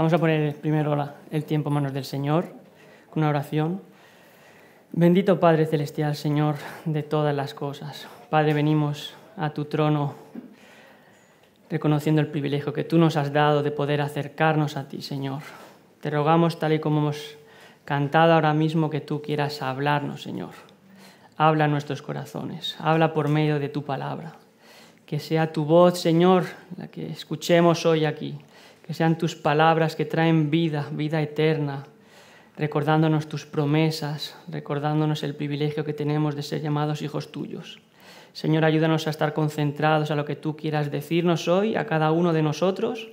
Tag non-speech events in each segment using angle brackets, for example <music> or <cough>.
Vamos a poner primero el tiempo en manos del Señor, con una oración. Bendito Padre Celestial, Señor de todas las cosas. Padre, venimos a tu trono reconociendo el privilegio que tú nos has dado de poder acercarnos a ti, Señor. Te rogamos, tal y como hemos cantado ahora mismo, que tú quieras hablarnos, Señor. Habla en nuestros corazones, habla por medio de tu palabra. Que sea tu voz, Señor, la que escuchemos hoy aquí. Que sean tus palabras que traen vida, vida eterna, recordándonos tus promesas, recordándonos el privilegio que tenemos de ser llamados hijos tuyos. Señor, ayúdanos a estar concentrados a lo que tú quieras decirnos hoy, a cada uno de nosotros,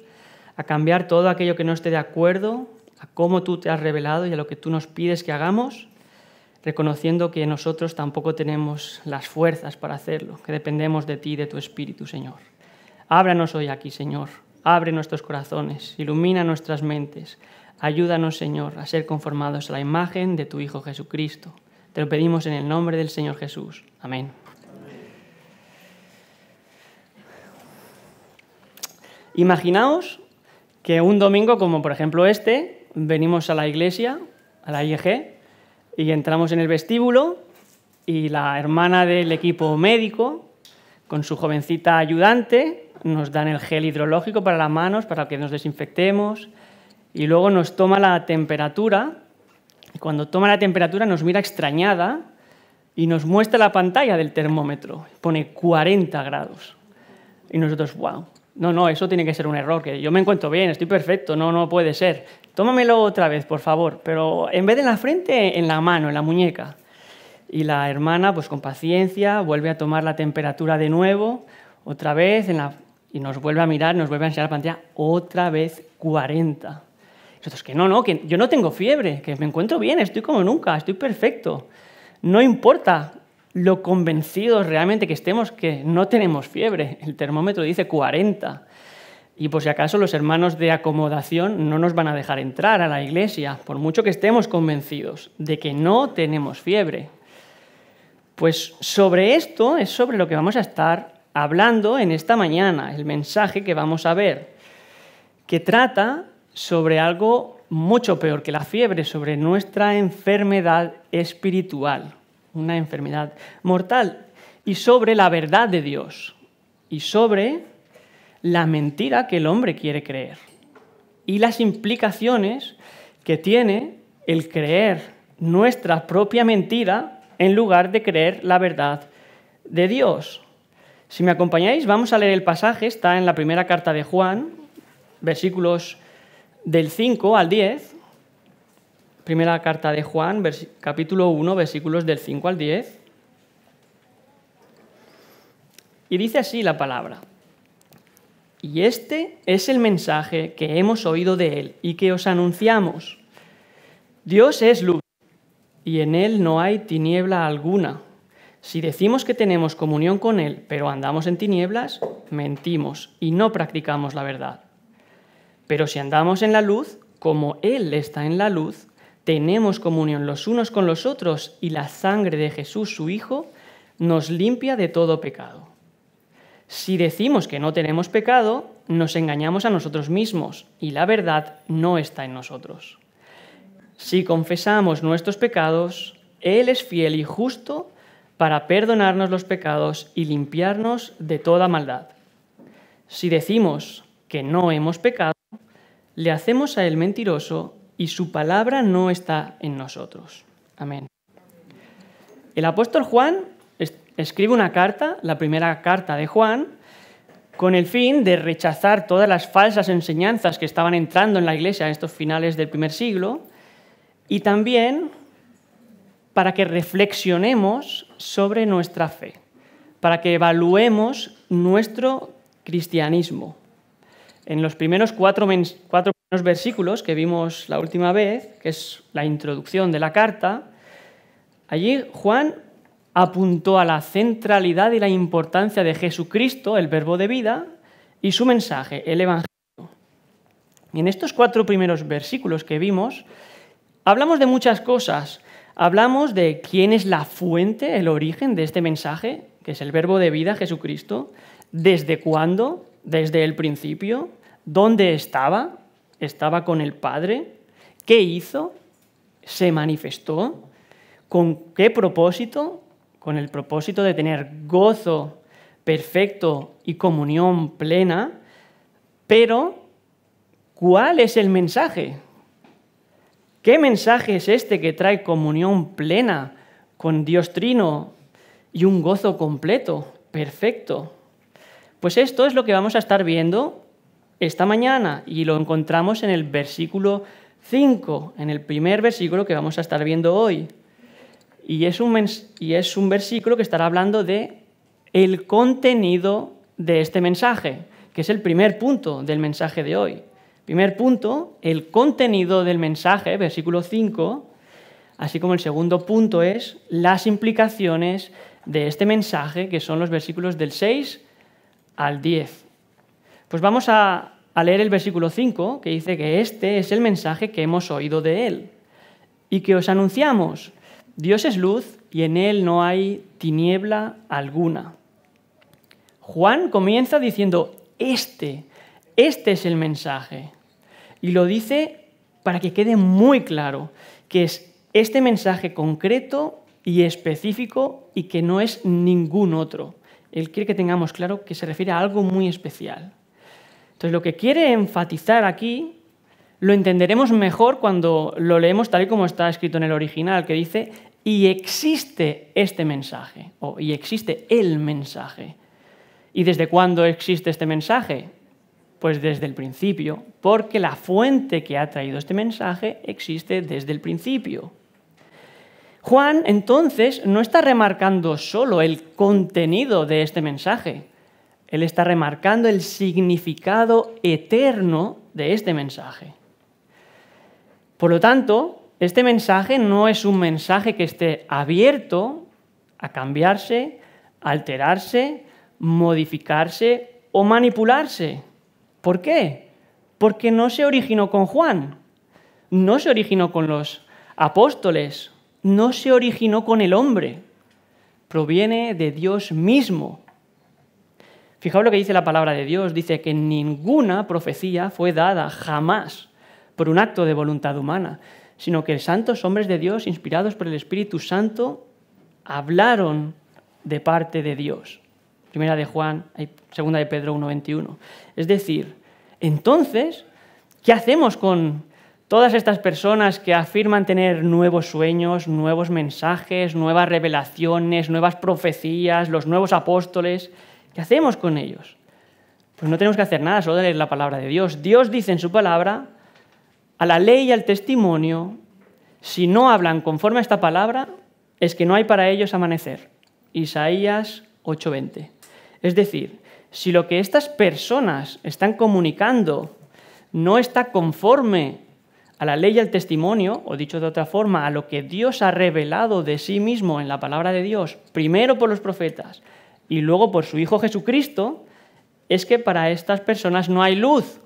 a cambiar todo aquello que no esté de acuerdo, a cómo tú te has revelado y a lo que tú nos pides que hagamos reconociendo que nosotros tampoco tenemos las fuerzas para hacerlo, que dependemos de ti y de tu Espíritu, Señor. Ábranos hoy aquí, Señor. Abre nuestros corazones, ilumina nuestras mentes. Ayúdanos, Señor, a ser conformados a la imagen de tu Hijo Jesucristo. Te lo pedimos en el nombre del Señor Jesús. Amén. Imaginaos que un domingo como por ejemplo este, venimos a la iglesia, a la IEG, y entramos en el vestíbulo y la hermana del equipo médico, con su jovencita ayudante, nos dan el gel hidrológico para las manos, para que nos desinfectemos, y luego nos toma la temperatura, y cuando toma la temperatura nos mira extrañada y nos muestra la pantalla del termómetro, pone 40 grados. Y nosotros, wow, no, no, eso tiene que ser un error, que yo me encuentro bien, estoy perfecto, no, no puede ser. Tómamelo otra vez, por favor, pero en vez de en la frente, en la mano, en la muñeca. Y la hermana, pues con paciencia, vuelve a tomar la temperatura de nuevo, otra vez, en la... y nos vuelve a mirar, nos vuelve a enseñar la pantalla, otra vez 40. Nosotros, que no, no, que yo no tengo fiebre, que me encuentro bien, estoy como nunca, estoy perfecto. No importa, lo convencidos realmente que estemos que no tenemos fiebre. El termómetro dice 40. Y por si acaso los hermanos de acomodación no nos van a dejar entrar a la iglesia, por mucho que estemos convencidos de que no tenemos fiebre. Pues sobre esto es sobre lo que vamos a estar hablando en esta mañana, el mensaje que vamos a ver, que trata sobre algo mucho peor que la fiebre, sobre nuestra enfermedad espiritual una enfermedad mortal, y sobre la verdad de Dios, y sobre la mentira que el hombre quiere creer, y las implicaciones que tiene el creer nuestra propia mentira en lugar de creer la verdad de Dios. Si me acompañáis, vamos a leer el pasaje, está en la primera carta de Juan, versículos del 5 al 10, Primera carta de Juan, capítulo 1, versículos del 5 al 10. Y dice así la palabra. Y este es el mensaje que hemos oído de Él y que os anunciamos. Dios es luz y en Él no hay tiniebla alguna. Si decimos que tenemos comunión con Él, pero andamos en tinieblas, mentimos y no practicamos la verdad. Pero si andamos en la luz, como Él está en la luz, tenemos comunión los unos con los otros y la sangre de Jesús, su Hijo, nos limpia de todo pecado. Si decimos que no tenemos pecado, nos engañamos a nosotros mismos y la verdad no está en nosotros. Si confesamos nuestros pecados, Él es fiel y justo para perdonarnos los pecados y limpiarnos de toda maldad. Si decimos que no hemos pecado, le hacemos a Él mentiroso y su palabra no está en nosotros. Amén. El apóstol Juan escribe una carta, la primera carta de Juan, con el fin de rechazar todas las falsas enseñanzas que estaban entrando en la iglesia en estos finales del primer siglo y también para que reflexionemos sobre nuestra fe, para que evaluemos nuestro cristianismo. En los primeros cuatro, cuatro los versículos que vimos la última vez, que es la introducción de la carta, allí Juan apuntó a la centralidad y la importancia de Jesucristo, el verbo de vida, y su mensaje, el Evangelio. Y en estos cuatro primeros versículos que vimos, hablamos de muchas cosas. Hablamos de quién es la fuente, el origen de este mensaje, que es el verbo de vida, Jesucristo, desde cuándo, desde el principio, dónde estaba, estaba con el Padre. ¿Qué hizo? Se manifestó. ¿Con qué propósito? Con el propósito de tener gozo perfecto y comunión plena. Pero, ¿cuál es el mensaje? ¿Qué mensaje es este que trae comunión plena con Dios Trino y un gozo completo, perfecto? Pues esto es lo que vamos a estar viendo esta mañana y lo encontramos en el versículo 5, en el primer versículo que vamos a estar viendo hoy. Y es un, y es un versículo que estará hablando de el contenido de este mensaje, que es el primer punto del mensaje de hoy. Primer punto, el contenido del mensaje, versículo 5, así como el segundo punto es las implicaciones de este mensaje, que son los versículos del 6 al 10. Pues vamos a, leer el versículo 5, que dice que este es el mensaje que hemos oído de Él y que os anunciamos. Dios es luz y en Él no hay tiniebla alguna. Juan comienza diciendo, este, este es el mensaje. Y lo dice para que quede muy claro que es este mensaje concreto y específico y que no es ningún otro. Él quiere que tengamos claro que se refiere a algo muy especial. Entonces, lo que quiere enfatizar aquí lo entenderemos mejor cuando lo leemos tal y como está escrito en el original, que dice, y existe este mensaje, o y existe el mensaje. ¿Y desde cuándo existe este mensaje? Pues desde el principio, porque la fuente que ha traído este mensaje existe desde el principio. Juan entonces no está remarcando solo el contenido de este mensaje, él está remarcando el significado eterno de este mensaje. Por lo tanto, este mensaje no es un mensaje que esté abierto a cambiarse, alterarse, modificarse o manipularse. ¿Por qué? Porque no se originó con Juan, no se originó con los apóstoles, no se originó con el hombre, proviene de Dios mismo. Fijaos lo que dice la palabra de Dios, dice que ninguna profecía fue dada jamás por un acto de voluntad humana, sino que santos hombres de Dios, inspirados por el Espíritu Santo, hablaron de parte de Dios. Primera de Juan, segunda de Pedro 1.21. Es decir, entonces, ¿qué hacemos con todas estas personas que afirman tener nuevos sueños, nuevos mensajes, nuevas revelaciones, nuevas profecías, los nuevos apóstoles? ¿Qué hacemos con ellos? Pues no tenemos que hacer nada, solo leer la palabra de Dios. Dios dice en su palabra, a la ley y al testimonio, si no hablan conforme a esta palabra, es que no hay para ellos amanecer. Isaías 8:20. Es decir, si lo que estas personas están comunicando no está conforme a la ley y al testimonio, o dicho de otra forma, a lo que Dios ha revelado de sí mismo en la palabra de Dios, primero por los profetas y luego por su Hijo Jesucristo, es que para estas personas no hay luz,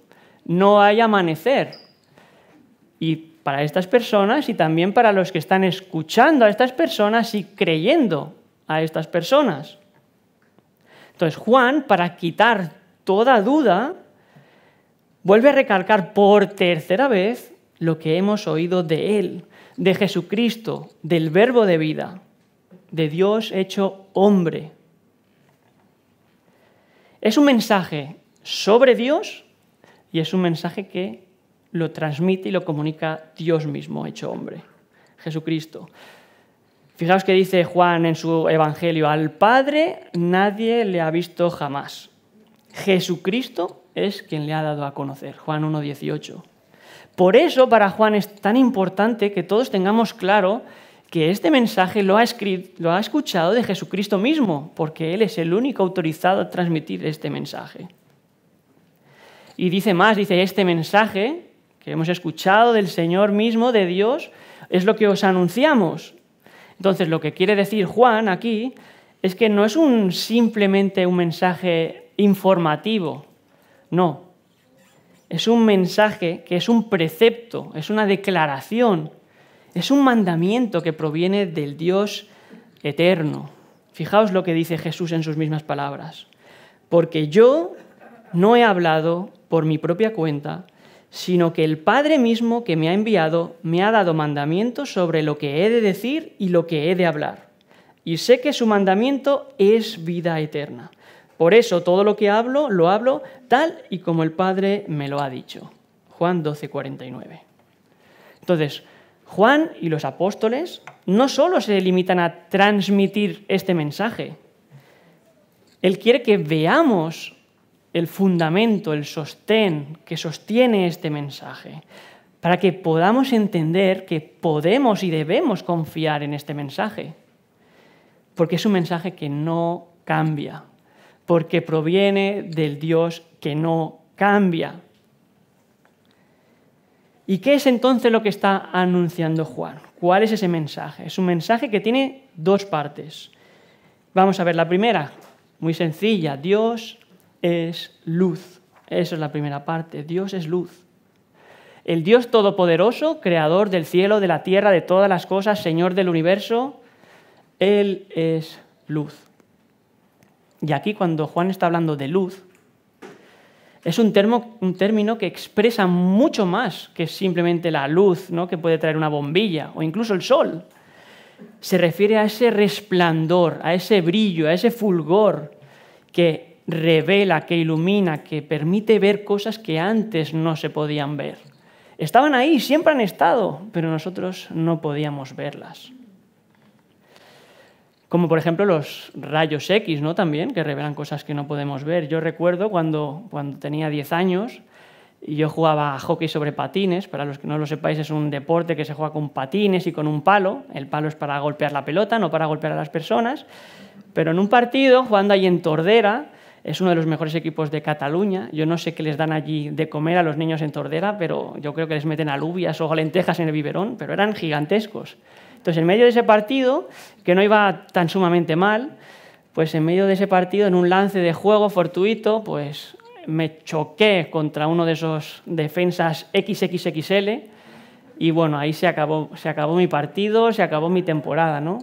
no hay amanecer. Y para estas personas y también para los que están escuchando a estas personas y creyendo a estas personas. Entonces Juan, para quitar toda duda, vuelve a recalcar por tercera vez lo que hemos oído de Él, de Jesucristo, del verbo de vida, de Dios hecho hombre. Es un mensaje sobre Dios y es un mensaje que lo transmite y lo comunica Dios mismo hecho hombre, Jesucristo. Fijaos que dice Juan en su Evangelio, al Padre nadie le ha visto jamás. Jesucristo es quien le ha dado a conocer. Juan 1.18. Por eso para Juan es tan importante que todos tengamos claro que este mensaje lo ha, lo ha escuchado de Jesucristo mismo, porque Él es el único autorizado a transmitir este mensaje. Y dice más, dice, este mensaje que hemos escuchado del Señor mismo, de Dios, es lo que os anunciamos. Entonces, lo que quiere decir Juan aquí es que no es simplemente un mensaje informativo, no. Es un mensaje que es un precepto, es una declaración, es un mandamiento que proviene del Dios eterno. Fijaos lo que dice Jesús en sus mismas palabras. Porque yo no he hablado por mi propia cuenta, sino que el Padre mismo que me ha enviado me ha dado mandamientos sobre lo que he de decir y lo que he de hablar. Y sé que su mandamiento es vida eterna. Por eso todo lo que hablo lo hablo tal y como el Padre me lo ha dicho. Juan 12, 49. Entonces, Juan y los apóstoles no solo se limitan a transmitir este mensaje, él quiere que veamos el fundamento, el sostén que sostiene este mensaje, para que podamos entender que podemos y debemos confiar en este mensaje, porque es un mensaje que no cambia, porque proviene del Dios que no cambia. ¿Y qué es entonces lo que está anunciando Juan? ¿Cuál es ese mensaje? Es un mensaje que tiene dos partes. Vamos a ver la primera, muy sencilla. Dios es luz. Esa es la primera parte. Dios es luz. El Dios Todopoderoso, creador del cielo, de la tierra, de todas las cosas, Señor del universo, Él es luz. Y aquí cuando Juan está hablando de luz, es un, un término que expresa mucho más que simplemente la luz ¿no? que puede traer una bombilla o incluso el sol se refiere a ese resplandor, a ese brillo, a ese fulgor que revela, que ilumina, que permite ver cosas que antes no se podían ver. Estaban ahí, siempre han estado, pero nosotros no podíamos verlas. Como por ejemplo los rayos X, ¿no? También, que revelan cosas que no podemos ver. Yo recuerdo cuando, cuando tenía 10 años, y yo jugaba a hockey sobre patines, para los que no lo sepáis es un deporte que se juega con patines y con un palo, el palo es para golpear la pelota, no para golpear a las personas, pero en un partido, jugando ahí en Tordera, es uno de los mejores equipos de Cataluña, yo no sé qué les dan allí de comer a los niños en Tordera, pero yo creo que les meten alubias o lentejas en el biberón, pero eran gigantescos. Entonces, en medio de ese partido, que no iba tan sumamente mal, pues en medio de ese partido, en un lance de juego fortuito, pues me choqué contra uno de esos defensas XXXL y bueno, ahí se acabó, se acabó mi partido, se acabó mi temporada, ¿no?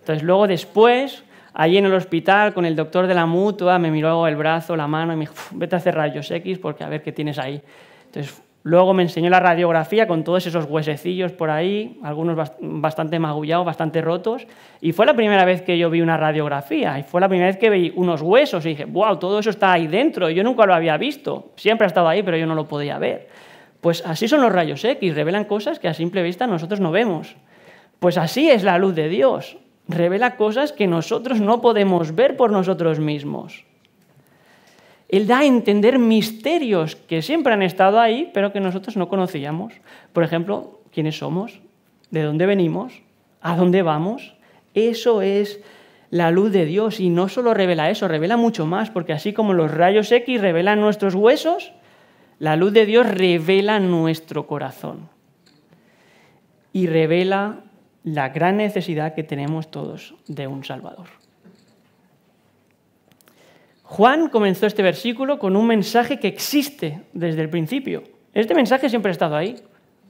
Entonces luego después, allí en el hospital con el doctor de la mutua, me miró el brazo, la mano y me dijo, vete a hacer rayos X porque a ver qué tienes ahí. Entonces Luego me enseñó la radiografía con todos esos huesecillos por ahí, algunos bastante magullados, bastante rotos. Y fue la primera vez que yo vi una radiografía. Y fue la primera vez que vi unos huesos. Y dije, wow, todo eso está ahí dentro. Yo nunca lo había visto. Siempre ha estado ahí, pero yo no lo podía ver. Pues así son los rayos X. Revelan cosas que a simple vista nosotros no vemos. Pues así es la luz de Dios. Revela cosas que nosotros no podemos ver por nosotros mismos. Él da a entender misterios que siempre han estado ahí, pero que nosotros no conocíamos. Por ejemplo, quiénes somos, de dónde venimos, a dónde vamos. Eso es la luz de Dios y no solo revela eso, revela mucho más, porque así como los rayos X revelan nuestros huesos, la luz de Dios revela nuestro corazón y revela la gran necesidad que tenemos todos de un Salvador. Juan comenzó este versículo con un mensaje que existe desde el principio. Este mensaje siempre ha estado ahí,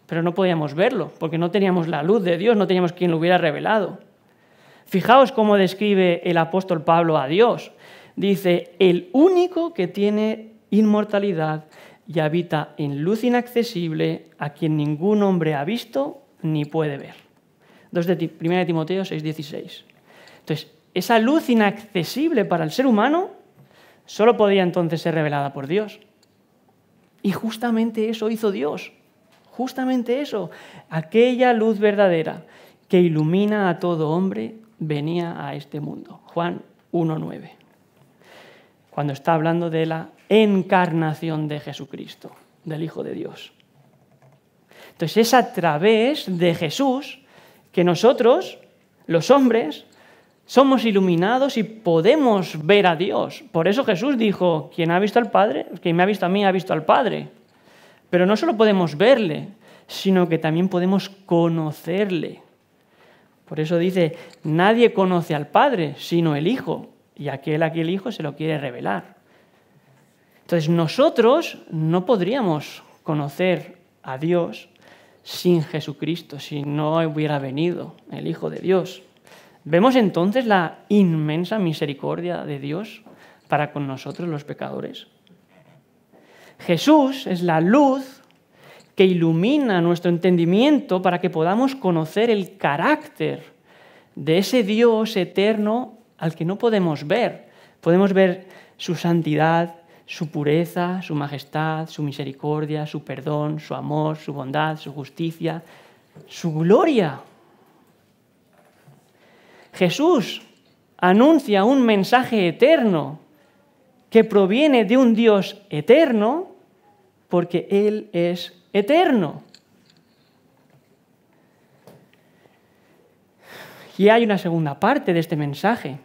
pero no podíamos verlo, porque no teníamos la luz de Dios, no teníamos quien lo hubiera revelado. Fijaos cómo describe el apóstol Pablo a Dios. Dice, el único que tiene inmortalidad y habita en luz inaccesible, a quien ningún hombre ha visto ni puede ver. 2 de 1 Timoteo 6:16. Entonces, esa luz inaccesible para el ser humano solo podía entonces ser revelada por Dios. Y justamente eso hizo Dios. Justamente eso. Aquella luz verdadera que ilumina a todo hombre venía a este mundo. Juan 1.9. Cuando está hablando de la encarnación de Jesucristo, del Hijo de Dios. Entonces es a través de Jesús que nosotros, los hombres, somos iluminados y podemos ver a Dios. Por eso Jesús dijo, quien ha visto al Padre, quien me ha visto a mí ha visto al Padre. Pero no solo podemos verle, sino que también podemos conocerle. Por eso dice, nadie conoce al Padre sino el Hijo, y aquel a quien el Hijo se lo quiere revelar. Entonces nosotros no podríamos conocer a Dios sin Jesucristo, si no hubiera venido el Hijo de Dios. ¿Vemos entonces la inmensa misericordia de Dios para con nosotros los pecadores? Jesús es la luz que ilumina nuestro entendimiento para que podamos conocer el carácter de ese Dios eterno al que no podemos ver. Podemos ver su santidad, su pureza, su majestad, su misericordia, su perdón, su amor, su bondad, su justicia, su gloria. Jesús anuncia un mensaje eterno que proviene de un Dios eterno porque Él es eterno. Y hay una segunda parte de este mensaje.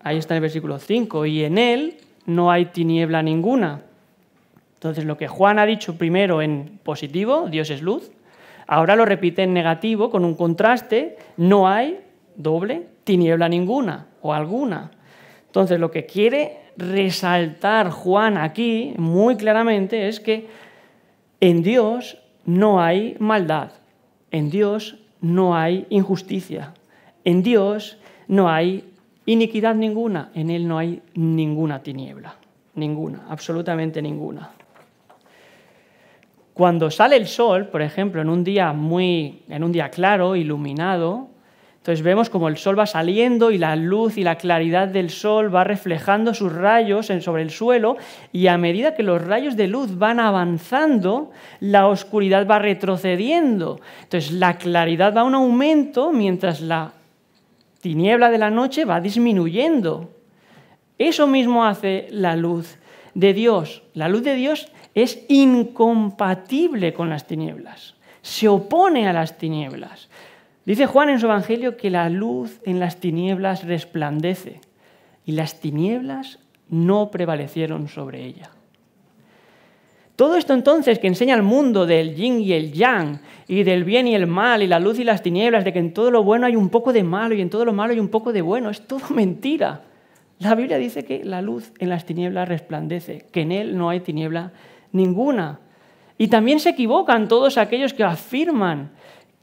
Ahí está el versículo 5. Y en Él no hay tiniebla ninguna. Entonces lo que Juan ha dicho primero en positivo, Dios es luz, ahora lo repite en negativo con un contraste, no hay doble tiniebla ninguna o alguna. Entonces lo que quiere resaltar Juan aquí muy claramente es que en Dios no hay maldad, en Dios no hay injusticia, en Dios no hay iniquidad ninguna, en Él no hay ninguna tiniebla, ninguna, absolutamente ninguna. Cuando sale el sol, por ejemplo, en un día muy, en un día claro, iluminado, entonces vemos como el sol va saliendo y la luz y la claridad del sol va reflejando sus rayos sobre el suelo y a medida que los rayos de luz van avanzando, la oscuridad va retrocediendo. Entonces la claridad va a un aumento mientras la tiniebla de la noche va disminuyendo. Eso mismo hace la luz de Dios. La luz de Dios es incompatible con las tinieblas, se opone a las tinieblas. Dice Juan en su Evangelio que la luz en las tinieblas resplandece y las tinieblas no prevalecieron sobre ella. Todo esto entonces que enseña al mundo del yin y el yang, y del bien y el mal, y la luz y las tinieblas, de que en todo lo bueno hay un poco de malo y en todo lo malo hay un poco de bueno, es todo <laughs> mentira. La Biblia dice que la luz en las tinieblas resplandece, que en él no hay tiniebla ninguna. Y también se equivocan todos aquellos que afirman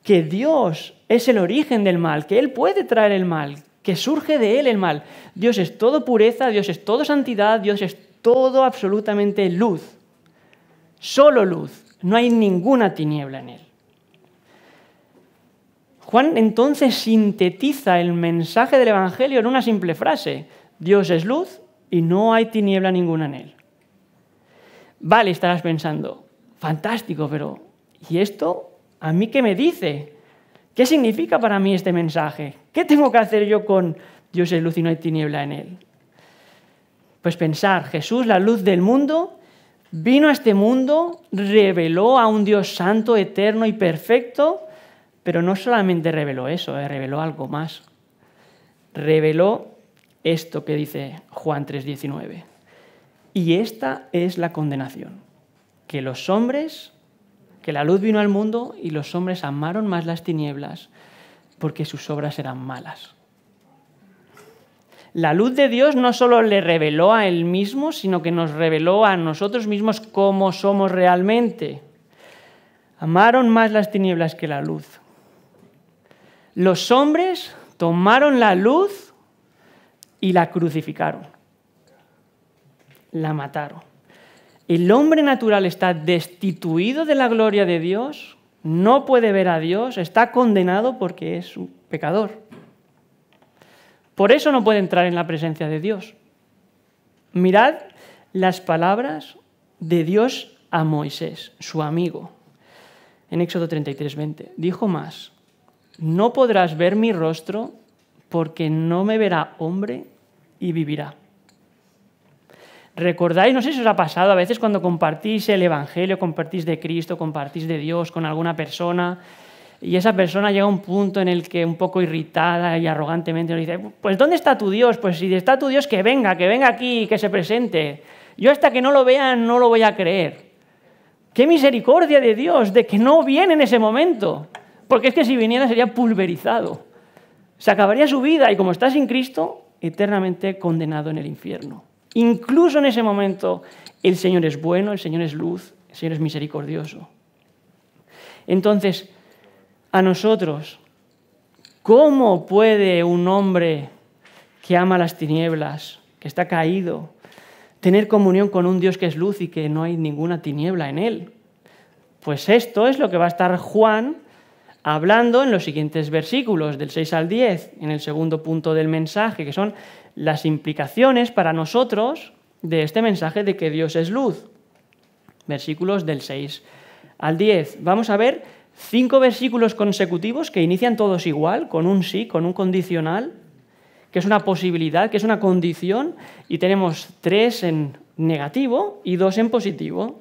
que Dios es el origen del mal, que Él puede traer el mal, que surge de Él el mal. Dios es todo pureza, Dios es todo santidad, Dios es todo absolutamente luz. Solo luz, no hay ninguna tiniebla en Él. Juan entonces sintetiza el mensaje del Evangelio en una simple frase. Dios es luz y no hay tiniebla ninguna en Él. Vale, estarás pensando, fantástico, pero ¿y esto ¿A mí qué me dice? ¿Qué significa para mí este mensaje? ¿Qué tengo que hacer yo con Dios es luz y no hay tiniebla en él? Pues pensar, Jesús, la luz del mundo, vino a este mundo, reveló a un Dios santo, eterno y perfecto, pero no solamente reveló eso, eh, reveló algo más. Reveló esto que dice Juan 3:19. Y esta es la condenación, que los hombres que la luz vino al mundo y los hombres amaron más las tinieblas porque sus obras eran malas. La luz de Dios no solo le reveló a Él mismo, sino que nos reveló a nosotros mismos cómo somos realmente. Amaron más las tinieblas que la luz. Los hombres tomaron la luz y la crucificaron. La mataron el hombre natural está destituido de la gloria de Dios, no puede ver a Dios, está condenado porque es un pecador. Por eso no puede entrar en la presencia de Dios. Mirad las palabras de Dios a Moisés, su amigo. En Éxodo 33, 20. Dijo más, no podrás ver mi rostro porque no me verá hombre y vivirá. ¿Recordáis? No sé si os ha pasado a veces cuando compartís el Evangelio, compartís de Cristo, compartís de Dios con alguna persona y esa persona llega a un punto en el que un poco irritada y arrogantemente nos dice, pues ¿dónde está tu Dios? Pues si está tu Dios, que venga, que venga aquí, que se presente. Yo hasta que no lo vea no lo voy a creer. Qué misericordia de Dios de que no viene en ese momento. Porque es que si viniera sería pulverizado. Se acabaría su vida y como está sin Cristo, eternamente condenado en el infierno. Incluso en ese momento el Señor es bueno, el Señor es luz, el Señor es misericordioso. Entonces, a nosotros, ¿cómo puede un hombre que ama las tinieblas, que está caído, tener comunión con un Dios que es luz y que no hay ninguna tiniebla en él? Pues esto es lo que va a estar Juan hablando en los siguientes versículos, del 6 al 10, en el segundo punto del mensaje, que son las implicaciones para nosotros de este mensaje de que Dios es luz. Versículos del 6 al 10. Vamos a ver cinco versículos consecutivos que inician todos igual, con un sí, con un condicional, que es una posibilidad, que es una condición, y tenemos tres en negativo y dos en positivo.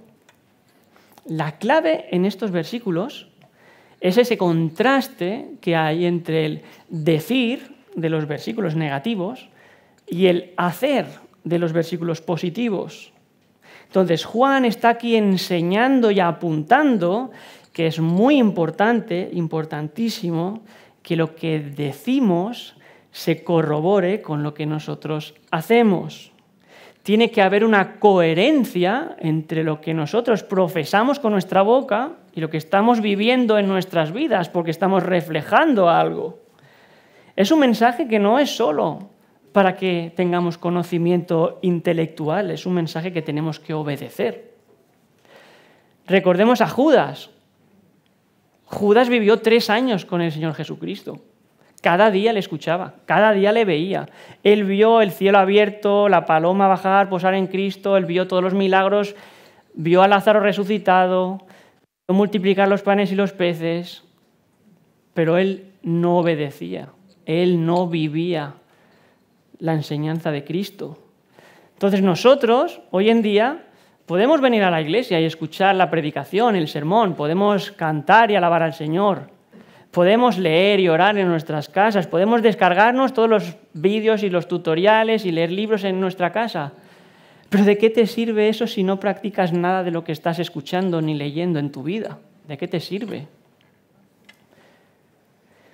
La clave en estos versículos es ese contraste que hay entre el decir de los versículos negativos y el hacer de los versículos positivos. Entonces Juan está aquí enseñando y apuntando que es muy importante, importantísimo, que lo que decimos se corrobore con lo que nosotros hacemos. Tiene que haber una coherencia entre lo que nosotros profesamos con nuestra boca y lo que estamos viviendo en nuestras vidas, porque estamos reflejando algo. Es un mensaje que no es solo para que tengamos conocimiento intelectual, es un mensaje que tenemos que obedecer. Recordemos a Judas. Judas vivió tres años con el Señor Jesucristo. Cada día le escuchaba, cada día le veía. Él vio el cielo abierto, la paloma bajar, posar en Cristo, él vio todos los milagros, vio a Lázaro resucitado, vio multiplicar los panes y los peces, pero él no obedecía, él no vivía la enseñanza de Cristo. Entonces nosotros, hoy en día, podemos venir a la iglesia y escuchar la predicación, el sermón, podemos cantar y alabar al Señor, Podemos leer y orar en nuestras casas, podemos descargarnos todos los vídeos y los tutoriales y leer libros en nuestra casa. Pero ¿de qué te sirve eso si no practicas nada de lo que estás escuchando ni leyendo en tu vida? ¿De qué te sirve?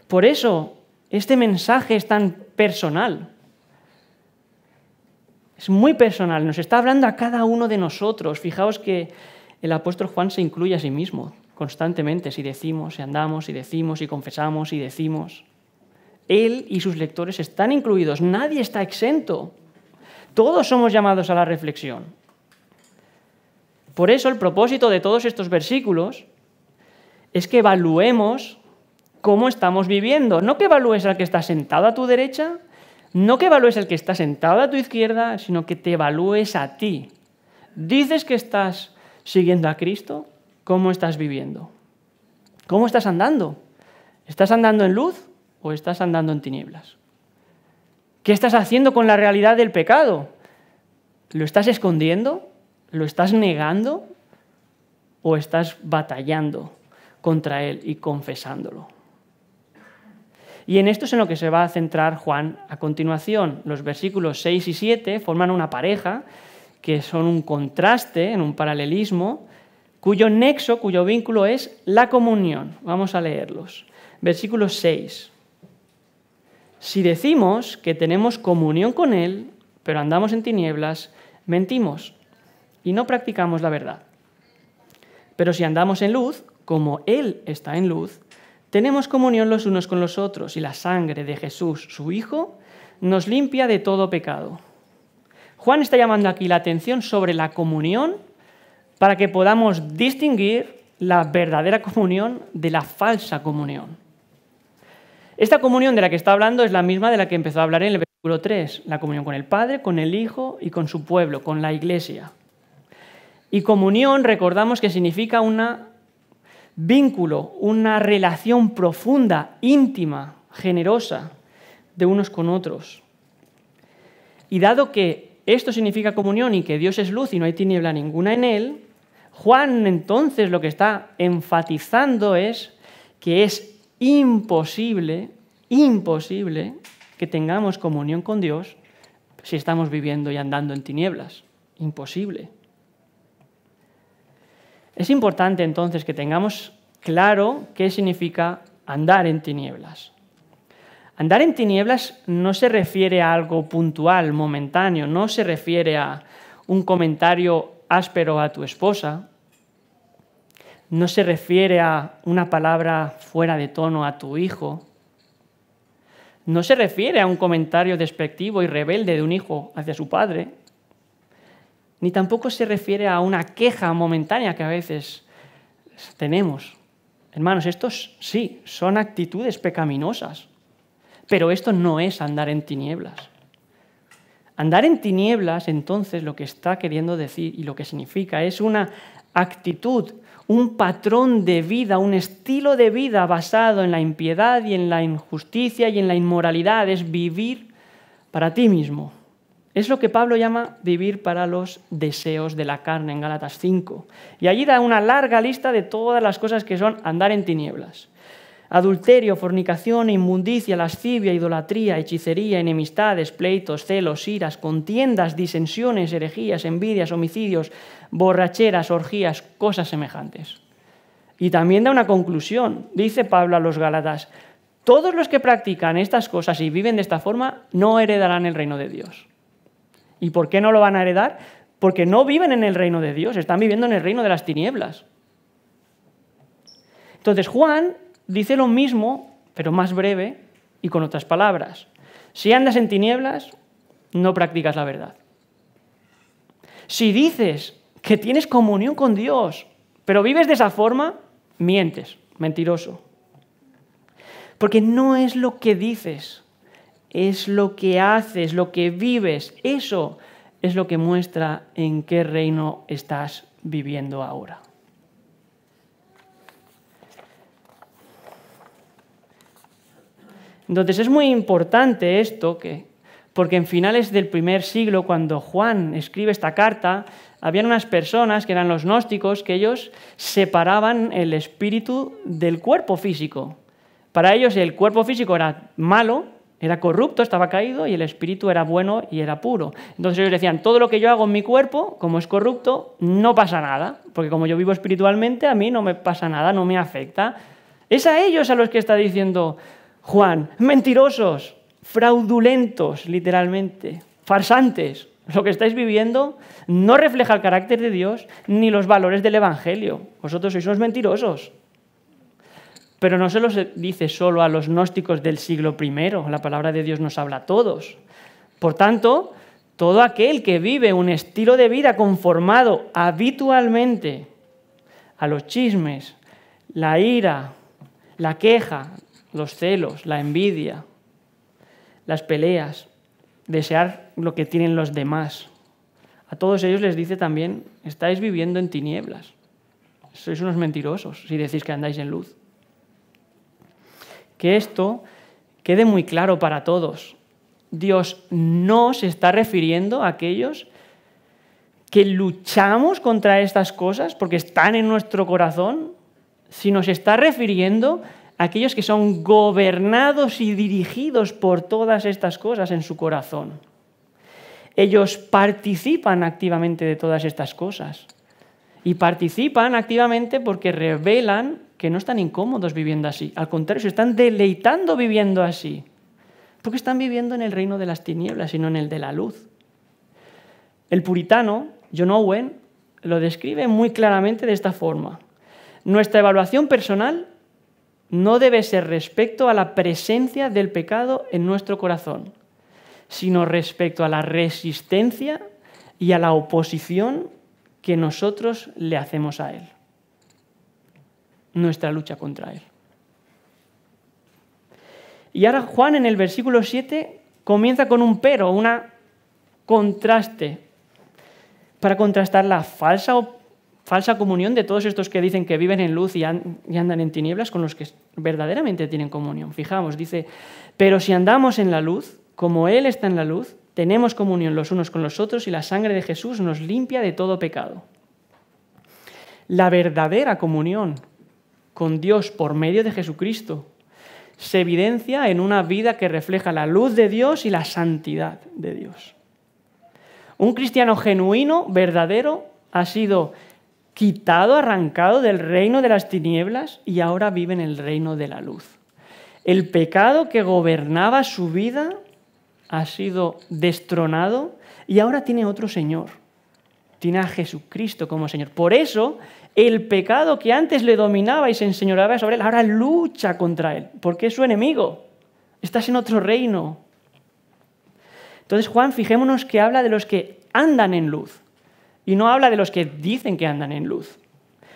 Por eso, este mensaje es tan personal. Es muy personal, nos está hablando a cada uno de nosotros. Fijaos que el apóstol Juan se incluye a sí mismo constantemente si decimos, si andamos, si decimos, si confesamos, si decimos. Él y sus lectores están incluidos, nadie está exento. Todos somos llamados a la reflexión. Por eso el propósito de todos estos versículos es que evaluemos cómo estamos viviendo. No que evalúes al que está sentado a tu derecha, no que evalúes al que está sentado a tu izquierda, sino que te evalúes a ti. ¿Dices que estás siguiendo a Cristo? ¿Cómo estás viviendo? ¿Cómo estás andando? ¿Estás andando en luz o estás andando en tinieblas? ¿Qué estás haciendo con la realidad del pecado? ¿Lo estás escondiendo? ¿Lo estás negando? ¿O estás batallando contra él y confesándolo? Y en esto es en lo que se va a centrar Juan a continuación. Los versículos 6 y 7 forman una pareja que son un contraste, en un paralelismo, cuyo nexo, cuyo vínculo es la comunión. Vamos a leerlos. Versículo 6. Si decimos que tenemos comunión con Él, pero andamos en tinieblas, mentimos y no practicamos la verdad. Pero si andamos en luz, como Él está en luz, tenemos comunión los unos con los otros y la sangre de Jesús, su Hijo, nos limpia de todo pecado. Juan está llamando aquí la atención sobre la comunión para que podamos distinguir la verdadera comunión de la falsa comunión. Esta comunión de la que está hablando es la misma de la que empezó a hablar en el versículo 3, la comunión con el Padre, con el Hijo y con su pueblo, con la Iglesia. Y comunión, recordamos que significa un vínculo, una relación profunda, íntima, generosa de unos con otros. Y dado que esto significa comunión y que Dios es luz y no hay tiniebla ninguna en él, Juan entonces lo que está enfatizando es que es imposible, imposible que tengamos comunión con Dios si estamos viviendo y andando en tinieblas. Imposible. Es importante entonces que tengamos claro qué significa andar en tinieblas. Andar en tinieblas no se refiere a algo puntual, momentáneo, no se refiere a un comentario áspero a tu esposa, no se refiere a una palabra fuera de tono a tu hijo, no se refiere a un comentario despectivo y rebelde de un hijo hacia su padre, ni tampoco se refiere a una queja momentánea que a veces tenemos. Hermanos, estos sí, son actitudes pecaminosas, pero esto no es andar en tinieblas. Andar en tinieblas, entonces, lo que está queriendo decir y lo que significa es una actitud, un patrón de vida, un estilo de vida basado en la impiedad y en la injusticia y en la inmoralidad, es vivir para ti mismo. Es lo que Pablo llama vivir para los deseos de la carne en Gálatas 5. Y allí da una larga lista de todas las cosas que son andar en tinieblas. Adulterio, fornicación, inmundicia, lascivia, idolatría, hechicería, enemistades, pleitos, celos, iras, contiendas, disensiones, herejías, envidias, homicidios, borracheras, orgías, cosas semejantes. Y también da una conclusión. Dice Pablo a los Gálatas, todos los que practican estas cosas y viven de esta forma no heredarán el reino de Dios. ¿Y por qué no lo van a heredar? Porque no viven en el reino de Dios, están viviendo en el reino de las tinieblas. Entonces Juan dice lo mismo, pero más breve y con otras palabras. Si andas en tinieblas, no practicas la verdad. Si dices que tienes comunión con Dios, pero vives de esa forma, mientes, mentiroso. Porque no es lo que dices, es lo que haces, lo que vives. Eso es lo que muestra en qué reino estás viviendo ahora. Entonces es muy importante esto, que, porque en finales del primer siglo, cuando Juan escribe esta carta, habían unas personas que eran los gnósticos que ellos separaban el espíritu del cuerpo físico. Para ellos el cuerpo físico era malo, era corrupto, estaba caído, y el espíritu era bueno y era puro. Entonces ellos decían, todo lo que yo hago en mi cuerpo, como es corrupto, no pasa nada, porque como yo vivo espiritualmente, a mí no me pasa nada, no me afecta. Es a ellos a los que está diciendo, Juan, mentirosos, fraudulentos, literalmente, farsantes. Lo que estáis viviendo no refleja el carácter de Dios ni los valores del Evangelio. Vosotros sois unos mentirosos. Pero no se lo dice solo a los gnósticos del siglo I, la palabra de Dios nos habla a todos. Por tanto, todo aquel que vive un estilo de vida conformado habitualmente a los chismes, la ira, la queja, los celos, la envidia, las peleas, desear lo que tienen los demás. A todos ellos les dice también, estáis viviendo en tinieblas. Sois unos mentirosos si decís que andáis en luz. Que esto quede muy claro para todos. Dios no se está refiriendo a aquellos que luchamos contra estas cosas porque están en nuestro corazón, sino se está refiriendo aquellos que son gobernados y dirigidos por todas estas cosas en su corazón. Ellos participan activamente de todas estas cosas. Y participan activamente porque revelan que no están incómodos viviendo así. Al contrario, se están deleitando viviendo así. Porque están viviendo en el reino de las tinieblas y no en el de la luz. El puritano, John Owen, lo describe muy claramente de esta forma. Nuestra evaluación personal no debe ser respecto a la presencia del pecado en nuestro corazón, sino respecto a la resistencia y a la oposición que nosotros le hacemos a Él. Nuestra lucha contra Él. Y ahora Juan en el versículo 7 comienza con un pero, un contraste, para contrastar la falsa falsa comunión de todos estos que dicen que viven en luz y, andan en tinieblas con los que verdaderamente tienen comunión. Fijamos, dice, pero si andamos en la luz, como Él está en la luz, tenemos comunión los unos con los otros y la sangre de Jesús nos limpia de todo pecado. La verdadera comunión con Dios por medio de Jesucristo se evidencia en una vida que refleja la luz de Dios y la santidad de Dios. Un cristiano genuino, verdadero, ha sido quitado, arrancado del reino de las tinieblas y ahora vive en el reino de la luz. El pecado que gobernaba su vida ha sido destronado y ahora tiene otro Señor. Tiene a Jesucristo como Señor. Por eso, el pecado que antes le dominaba y se enseñoreaba sobre él, ahora lucha contra él, porque es su enemigo. Estás en otro reino. Entonces, Juan, fijémonos que habla de los que andan en luz. Y no habla de los que dicen que andan en luz.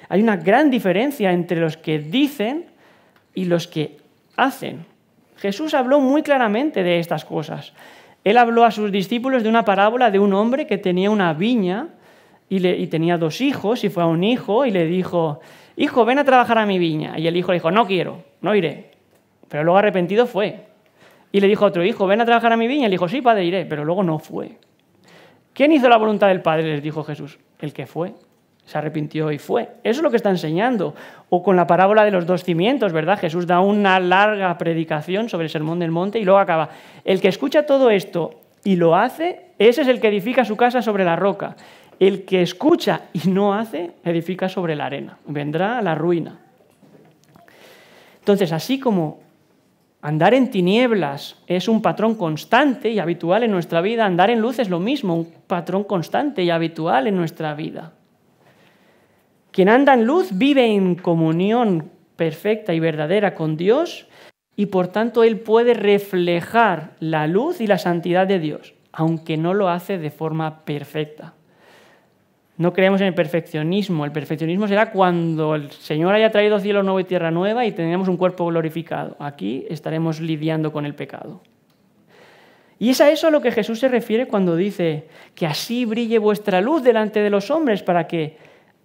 Hay una gran diferencia entre los que dicen y los que hacen. Jesús habló muy claramente de estas cosas. Él habló a sus discípulos de una parábola de un hombre que tenía una viña y, tenía dos hijos y fue a un hijo y le dijo, hijo, ven a trabajar a mi viña. Y el hijo le dijo, no quiero, no iré. Pero luego arrepentido fue. Y le dijo a otro hijo, ven a trabajar a mi viña. Y le dijo, sí, padre, iré, pero luego no fue. ¿Quién hizo la voluntad del Padre? Les dijo Jesús, el que fue se arrepintió y fue. Eso es lo que está enseñando. O con la parábola de los dos cimientos, ¿verdad? Jesús da una larga predicación sobre el sermón del monte y luego acaba. El que escucha todo esto y lo hace, ese es el que edifica su casa sobre la roca. El que escucha y no hace, edifica sobre la arena. Vendrá la ruina. Entonces, así como andar en tinieblas es un patrón constante y habitual en nuestra vida, andar en luz es lo mismo, un patrón constante y habitual en nuestra vida. Quien anda en luz vive en comunión perfecta y verdadera con Dios y por tanto él puede reflejar la luz y la santidad de Dios, aunque no lo hace de forma perfecta. No creemos en el perfeccionismo. El perfeccionismo será cuando el Señor haya traído cielo nuevo y tierra nueva y tengamos un cuerpo glorificado. Aquí estaremos lidiando con el pecado. Y es a eso a lo que Jesús se refiere cuando dice que así brille vuestra luz delante de los hombres para que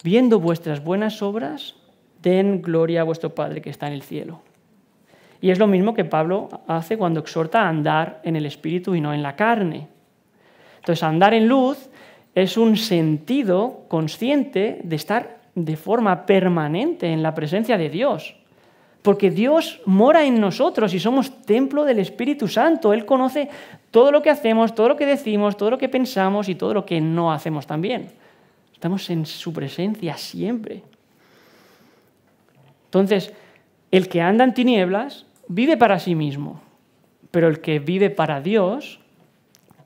viendo vuestras buenas obras, den gloria a vuestro Padre que está en el cielo. Y es lo mismo que Pablo hace cuando exhorta a andar en el Espíritu y no en la carne. Entonces, andar en luz es un sentido consciente de estar de forma permanente en la presencia de Dios. Porque Dios mora en nosotros y somos templo del Espíritu Santo. Él conoce todo lo que hacemos, todo lo que decimos, todo lo que pensamos y todo lo que no hacemos también. Estamos en su presencia siempre. Entonces, el que anda en tinieblas vive para sí mismo, pero el que vive para Dios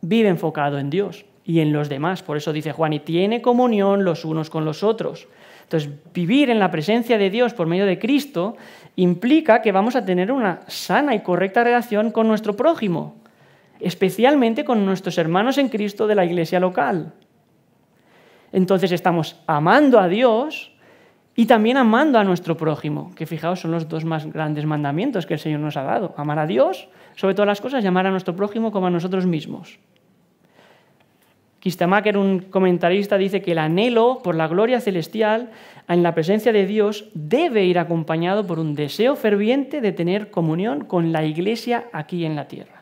vive enfocado en Dios y en los demás. Por eso dice Juan, y tiene comunión los unos con los otros. Entonces, vivir en la presencia de Dios por medio de Cristo implica que vamos a tener una sana y correcta relación con nuestro prójimo, especialmente con nuestros hermanos en Cristo de la iglesia local entonces estamos amando a Dios y también amando a nuestro prójimo, que fijaos son los dos más grandes mandamientos que el Señor nos ha dado. Amar a Dios sobre todas las cosas y amar a nuestro prójimo como a nosotros mismos. Kistamaker, un comentarista, dice que el anhelo por la gloria celestial en la presencia de Dios debe ir acompañado por un deseo ferviente de tener comunión con la iglesia aquí en la tierra.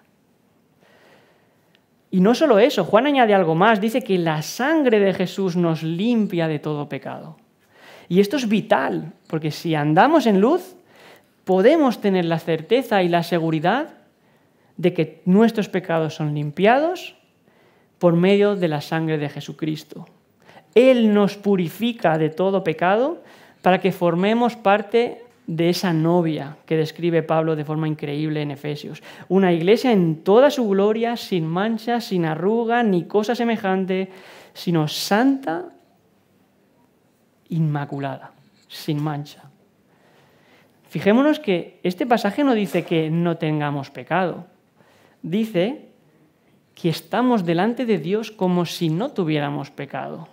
Y no solo eso, Juan añade algo más, dice que la sangre de Jesús nos limpia de todo pecado. Y esto es vital, porque si andamos en luz, podemos tener la certeza y la seguridad de que nuestros pecados son limpiados por medio de la sangre de Jesucristo. Él nos purifica de todo pecado para que formemos parte de esa novia que describe Pablo de forma increíble en Efesios. Una iglesia en toda su gloria, sin mancha, sin arruga, ni cosa semejante, sino santa, inmaculada, sin mancha. Fijémonos que este pasaje no dice que no tengamos pecado, dice que estamos delante de Dios como si no tuviéramos pecado.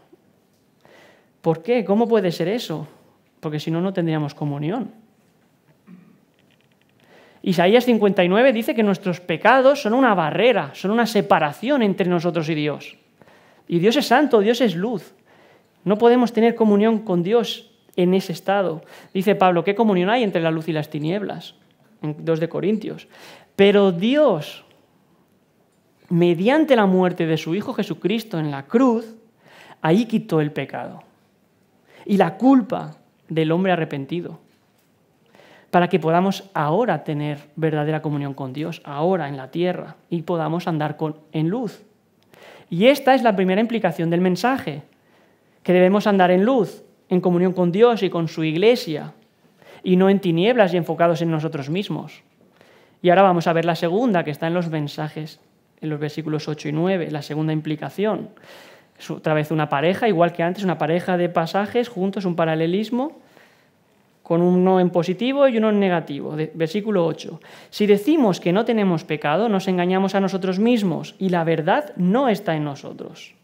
¿Por qué? ¿Cómo puede ser eso? Porque si no, no tendríamos comunión. Isaías 59 dice que nuestros pecados son una barrera, son una separación entre nosotros y Dios. Y Dios es santo, Dios es luz. No podemos tener comunión con Dios en ese estado. Dice Pablo, ¿qué comunión hay entre la luz y las tinieblas? En 2 de Corintios. Pero Dios, mediante la muerte de su Hijo Jesucristo en la cruz, ahí quitó el pecado y la culpa del hombre arrepentido para que podamos ahora tener verdadera comunión con Dios, ahora en la tierra, y podamos andar con, en luz. Y esta es la primera implicación del mensaje, que debemos andar en luz, en comunión con Dios y con su iglesia, y no en tinieblas y enfocados en nosotros mismos. Y ahora vamos a ver la segunda, que está en los mensajes, en los versículos 8 y 9, la segunda implicación. Es otra vez una pareja, igual que antes, una pareja de pasajes juntos, un paralelismo con uno en positivo y uno en negativo. versículo 8. Si decimos que no tenemos pecado, nos engañamos a nosotros mismos y la verdad no está en nosotros.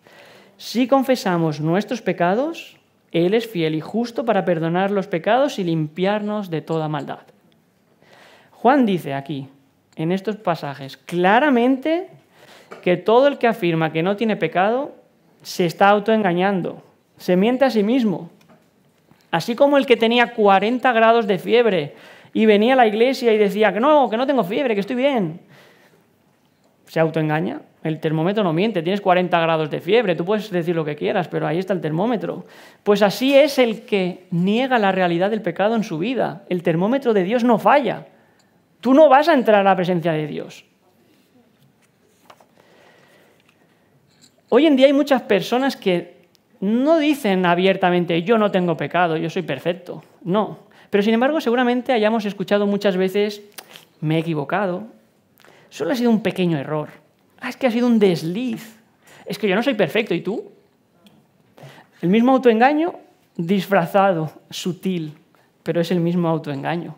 Si confesamos nuestros pecados, Él es fiel y justo para perdonar los pecados y limpiarnos de toda maldad. Juan dice aquí, en estos pasajes, claramente que todo el que afirma que no tiene pecado se está autoengañando, se miente a sí mismo. Así como el que tenía 40 grados de fiebre y venía a la iglesia y decía que no, que no tengo fiebre, que estoy bien. Se autoengaña. El termómetro no miente, tienes 40 grados de fiebre, tú puedes decir lo que quieras, pero ahí está el termómetro. Pues así es el que niega la realidad del pecado en su vida. El termómetro de Dios no falla. Tú no vas a entrar a la presencia de Dios. Hoy en día hay muchas personas que no dicen abiertamente, yo no tengo pecado, yo soy perfecto. No. Pero sin embargo, seguramente hayamos escuchado muchas veces, me he equivocado, solo ha sido un pequeño error, ah, es que ha sido un desliz, es que yo no soy perfecto, ¿y tú? El mismo autoengaño disfrazado, sutil, pero es el mismo autoengaño.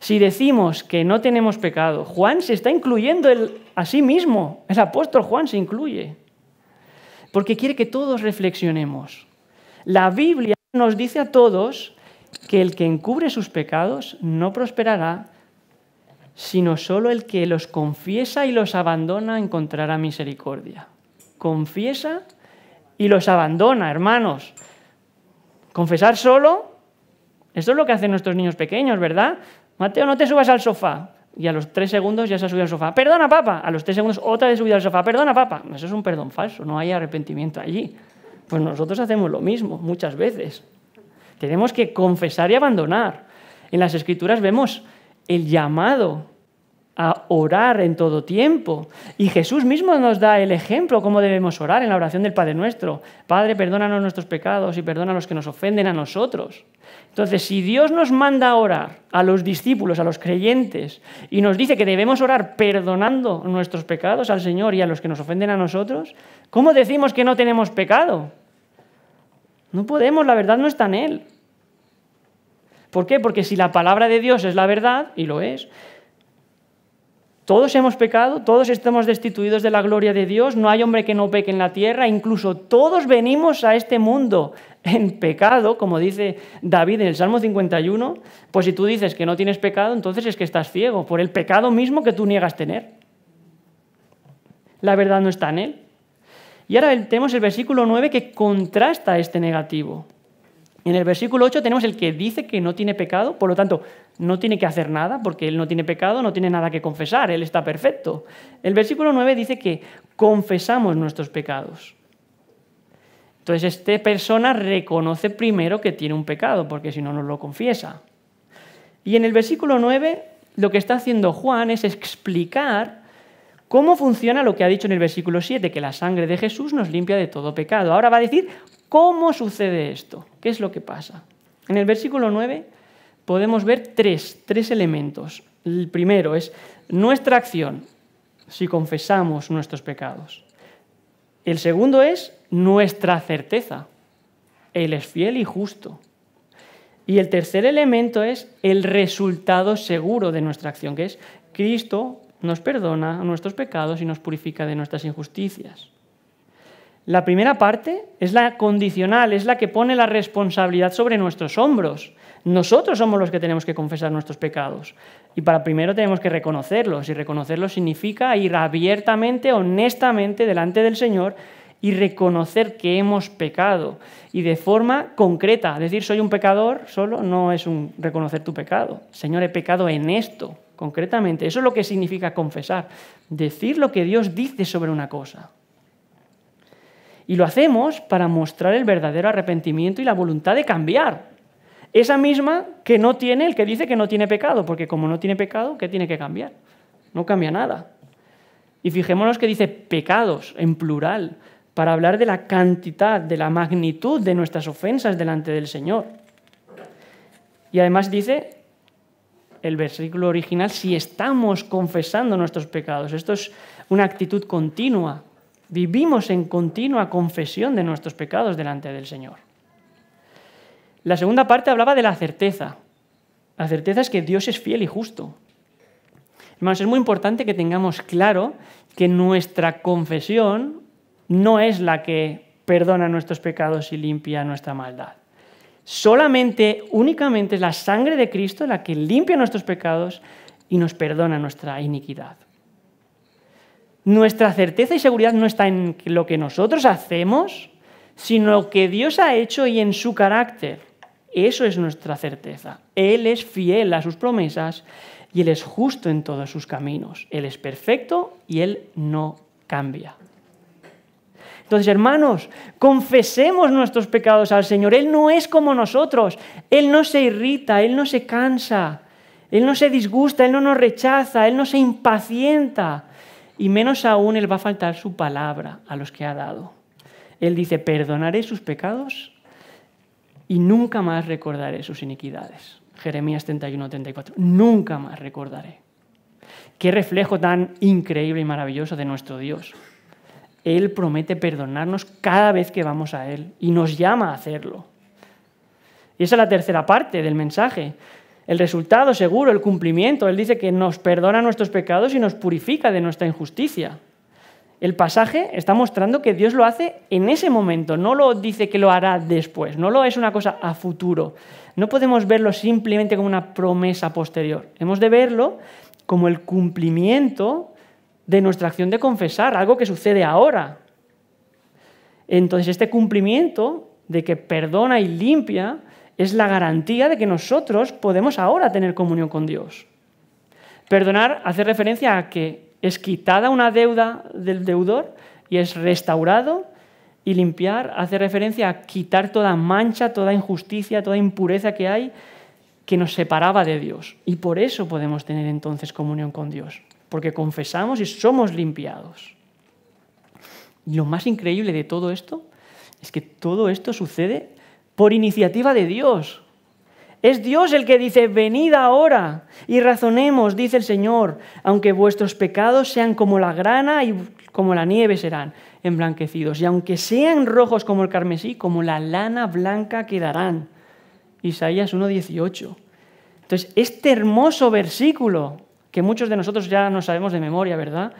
Si decimos que no tenemos pecado, Juan se está incluyendo a sí mismo, el apóstol Juan se incluye porque quiere que todos reflexionemos. La Biblia nos dice a todos que el que encubre sus pecados no prosperará, sino solo el que los confiesa y los abandona encontrará misericordia. Confiesa y los abandona, hermanos. Confesar solo, esto es lo que hacen nuestros niños pequeños, ¿verdad? Mateo, no te subas al sofá y a los tres segundos ya se ha subido al sofá. Perdona, papá. A los tres segundos otra vez subido al sofá. Perdona, papá. Eso es un perdón falso, no hay arrepentimiento allí. Pues nosotros hacemos lo mismo muchas veces. Tenemos que confesar y abandonar. En las escrituras vemos el llamado a orar en todo tiempo. Y Jesús mismo nos da el ejemplo cómo debemos orar en la oración del Padre nuestro. Padre, perdónanos nuestros pecados y perdona a los que nos ofenden a nosotros. Entonces, si Dios nos manda a orar a los discípulos, a los creyentes, y nos dice que debemos orar perdonando nuestros pecados al Señor y a los que nos ofenden a nosotros, ¿cómo decimos que no tenemos pecado? No podemos, la verdad no está en Él. ¿Por qué? Porque si la palabra de Dios es la verdad, y lo es, todos hemos pecado, todos estamos destituidos de la gloria de Dios, no hay hombre que no peque en la tierra, incluso todos venimos a este mundo en pecado, como dice David en el Salmo 51, pues si tú dices que no tienes pecado, entonces es que estás ciego por el pecado mismo que tú niegas tener. La verdad no está en él. Y ahora tenemos el versículo 9 que contrasta este negativo. En el versículo 8 tenemos el que dice que no tiene pecado, por lo tanto, no tiene que hacer nada, porque él no tiene pecado, no tiene nada que confesar, él está perfecto. El versículo 9 dice que confesamos nuestros pecados. Entonces, esta persona reconoce primero que tiene un pecado, porque si no, no lo confiesa. Y en el versículo 9, lo que está haciendo Juan es explicar cómo funciona lo que ha dicho en el versículo 7, que la sangre de Jesús nos limpia de todo pecado. Ahora va a decir cómo sucede esto, qué es lo que pasa. En el versículo 9 podemos ver tres, tres elementos. El primero es nuestra acción, si confesamos nuestros pecados. El segundo es nuestra certeza. Él es fiel y justo. Y el tercer elemento es el resultado seguro de nuestra acción, que es Cristo nos perdona nuestros pecados y nos purifica de nuestras injusticias. La primera parte es la condicional, es la que pone la responsabilidad sobre nuestros hombros. Nosotros somos los que tenemos que confesar nuestros pecados. Y para primero tenemos que reconocerlos. Y reconocerlos significa ir abiertamente, honestamente delante del Señor y reconocer que hemos pecado y de forma concreta. Decir soy un pecador solo no es un reconocer tu pecado. Señor, he pecado en esto, concretamente. Eso es lo que significa confesar. Decir lo que Dios dice sobre una cosa. Y lo hacemos para mostrar el verdadero arrepentimiento y la voluntad de cambiar. Esa misma que no tiene el que dice que no tiene pecado, porque como no tiene pecado, ¿qué tiene que cambiar? No cambia nada. Y fijémonos que dice pecados en plural para hablar de la cantidad, de la magnitud de nuestras ofensas delante del Señor. Y además dice el versículo original, si estamos confesando nuestros pecados. Esto es una actitud continua. Vivimos en continua confesión de nuestros pecados delante del Señor. La segunda parte hablaba de la certeza. La certeza es que Dios es fiel y justo. Hermanos, es muy importante que tengamos claro que nuestra confesión no es la que perdona nuestros pecados y limpia nuestra maldad. Solamente, únicamente es la sangre de Cristo la que limpia nuestros pecados y nos perdona nuestra iniquidad. Nuestra certeza y seguridad no está en lo que nosotros hacemos, sino lo que Dios ha hecho y en su carácter. Eso es nuestra certeza. Él es fiel a sus promesas y Él es justo en todos sus caminos. Él es perfecto y Él no cambia. Entonces, hermanos, confesemos nuestros pecados al Señor. Él no es como nosotros. Él no se irrita, Él no se cansa, Él no se disgusta, Él no nos rechaza, Él no se impacienta. Y menos aún Él va a faltar su palabra a los que ha dado. Él dice, perdonaré sus pecados y nunca más recordaré sus iniquidades. Jeremías 31, 34. Nunca más recordaré. Qué reflejo tan increíble y maravilloso de nuestro Dios. Él promete perdonarnos cada vez que vamos a Él y nos llama a hacerlo. Y esa es la tercera parte del mensaje. El resultado seguro, el cumplimiento. Él dice que nos perdona nuestros pecados y nos purifica de nuestra injusticia. El pasaje está mostrando que Dios lo hace en ese momento, no lo dice que lo hará después, no lo es una cosa a futuro. No podemos verlo simplemente como una promesa posterior. Hemos de verlo como el cumplimiento de nuestra acción de confesar, algo que sucede ahora. Entonces, este cumplimiento de que perdona y limpia es la garantía de que nosotros podemos ahora tener comunión con Dios. Perdonar hace referencia a que es quitada una deuda del deudor y es restaurado y limpiar hace referencia a quitar toda mancha, toda injusticia, toda impureza que hay que nos separaba de Dios. Y por eso podemos tener entonces comunión con Dios porque confesamos y somos limpiados. Y lo más increíble de todo esto es que todo esto sucede por iniciativa de Dios. Es Dios el que dice, venid ahora y razonemos, dice el Señor, aunque vuestros pecados sean como la grana y como la nieve serán emblanquecidos, y aunque sean rojos como el carmesí, como la lana blanca quedarán. Isaías 1.18. Entonces, este hermoso versículo que muchos de nosotros ya no sabemos de memoria, ¿verdad?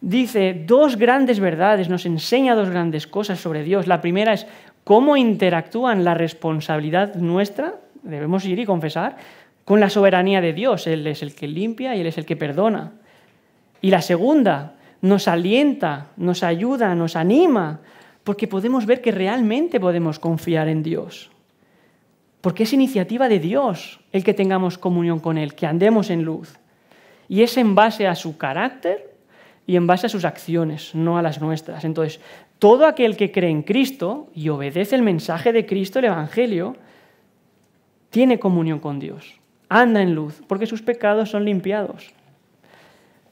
Dice dos grandes verdades, nos enseña dos grandes cosas sobre Dios. La primera es cómo interactúan la responsabilidad nuestra, debemos ir y confesar, con la soberanía de Dios. Él es el que limpia y Él es el que perdona. Y la segunda, nos alienta, nos ayuda, nos anima, porque podemos ver que realmente podemos confiar en Dios. Porque es iniciativa de Dios el que tengamos comunión con Él, que andemos en luz. Y es en base a su carácter y en base a sus acciones, no a las nuestras. Entonces, todo aquel que cree en Cristo y obedece el mensaje de Cristo, el Evangelio, tiene comunión con Dios, anda en luz, porque sus pecados son limpiados.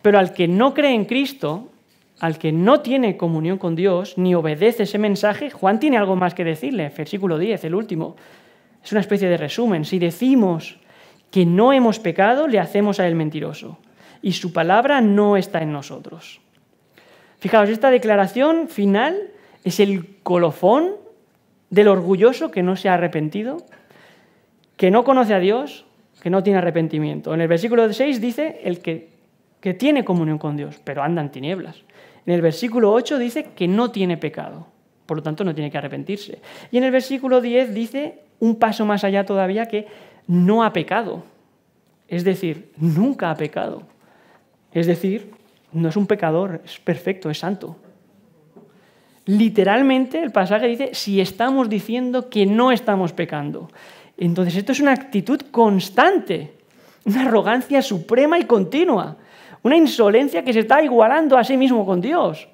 Pero al que no cree en Cristo, al que no tiene comunión con Dios, ni obedece ese mensaje, Juan tiene algo más que decirle, versículo 10, el último. Es una especie de resumen. Si decimos que no hemos pecado, le hacemos a él mentiroso y su palabra no está en nosotros. Fijaos, esta declaración final es el colofón del orgulloso que no se ha arrepentido, que no conoce a Dios, que no tiene arrepentimiento. En el versículo 6 dice el que, que tiene comunión con Dios, pero anda en tinieblas. En el versículo 8 dice que no tiene pecado, por lo tanto no tiene que arrepentirse. Y en el versículo 10 dice un paso más allá todavía que no ha pecado, es decir, nunca ha pecado. Es decir, no es un pecador, es perfecto, es santo. Literalmente el pasaje dice, si estamos diciendo que no estamos pecando. Entonces esto es una actitud constante, una arrogancia suprema y continua, una insolencia que se está igualando a sí mismo con Dios.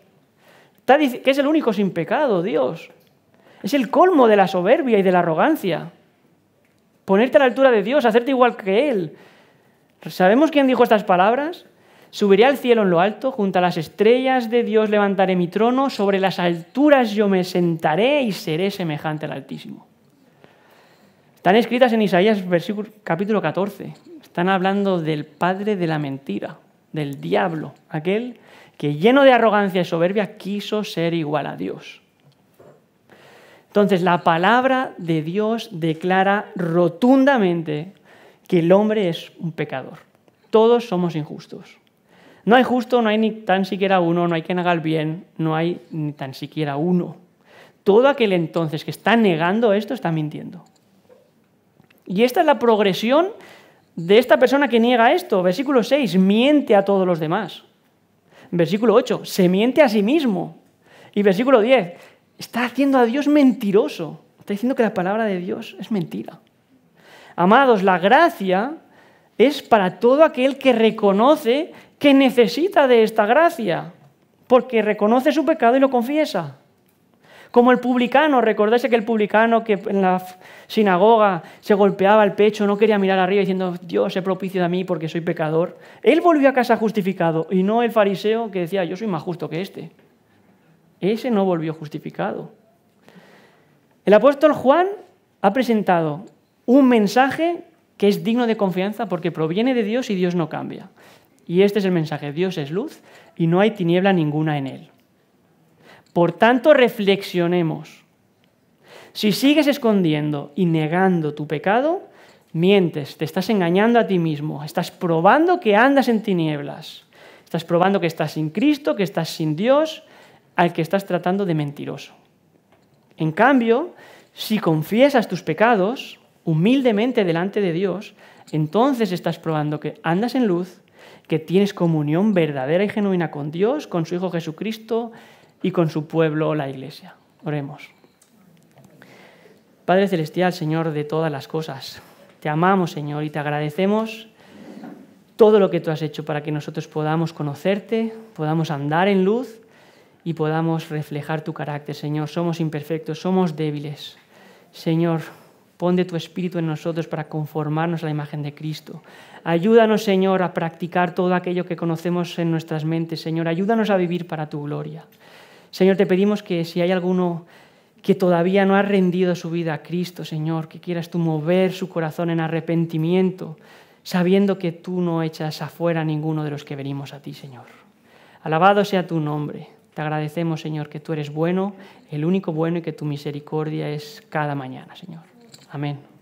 que es el único sin pecado, Dios. Es el colmo de la soberbia y de la arrogancia. Ponerte a la altura de Dios, hacerte igual que Él. ¿Sabemos quién dijo estas palabras? Subiré al cielo en lo alto, junto a las estrellas de Dios levantaré mi trono, sobre las alturas yo me sentaré y seré semejante al Altísimo. Están escritas en Isaías capítulo 14. Están hablando del padre de la mentira, del diablo, aquel que lleno de arrogancia y soberbia quiso ser igual a Dios. Entonces la palabra de Dios declara rotundamente que el hombre es un pecador. Todos somos injustos. No hay justo, no hay ni tan siquiera uno, no hay quien haga el bien, no hay ni tan siquiera uno. todo aquel entonces que está negando esto está mintiendo. Y esta es la progresión de esta persona que niega esto. Versículo 6, miente a todos los demás. Versículo 8, se miente a sí mismo. Y versículo 10, está haciendo a Dios mentiroso. Está diciendo que la palabra de Dios es mentira. Amados, la gracia es para todo aquel que reconoce que necesita de esta gracia, porque reconoce su pecado y lo confiesa. Como el publicano, recordáis que el publicano que en la sinagoga se golpeaba el pecho, no quería mirar arriba diciendo, Dios, se propicio de mí porque soy pecador. Él volvió a casa justificado y no el fariseo que decía, yo soy más justo que este. Ese no volvió justificado. El apóstol Juan ha presentado un mensaje que es digno de confianza porque proviene de Dios y Dios no cambia. Y este es el mensaje, Dios es luz y no hay tiniebla ninguna en él. Por tanto, reflexionemos. Si sigues escondiendo y negando tu pecado, mientes, te estás engañando a ti mismo, estás probando que andas en tinieblas, estás probando que estás sin Cristo, que estás sin Dios, al que estás tratando de mentiroso. En cambio, si confiesas tus pecados humildemente delante de Dios, entonces estás probando que andas en luz, que tienes comunión verdadera y genuina con Dios, con su Hijo Jesucristo, y con su pueblo, la Iglesia. Oremos. Padre Celestial, Señor de todas las cosas, te amamos, Señor, y te agradecemos todo lo que tú has hecho para que nosotros podamos conocerte, podamos andar en luz y podamos reflejar tu carácter, Señor. Somos imperfectos, somos débiles. Señor, pon de tu espíritu en nosotros para conformarnos a la imagen de Cristo. Ayúdanos, Señor, a practicar todo aquello que conocemos en nuestras mentes, Señor. Ayúdanos a vivir para tu gloria. Señor, te pedimos que si hay alguno que todavía no ha rendido su vida a Cristo, Señor, que quieras tú mover su corazón en arrepentimiento, sabiendo que tú no echas afuera a ninguno de los que venimos a ti, Señor. Alabado sea tu nombre. Te agradecemos, Señor, que tú eres bueno, el único bueno y que tu misericordia es cada mañana, Señor. Amén.